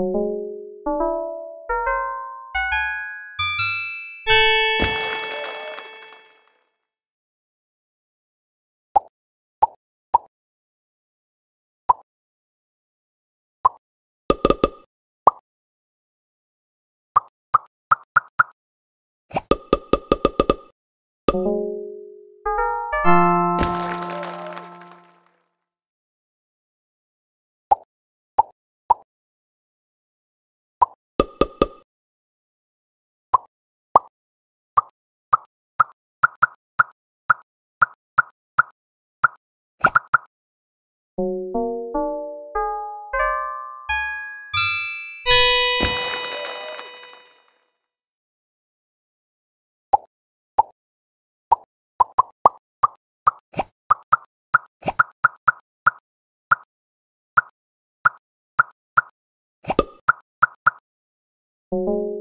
you you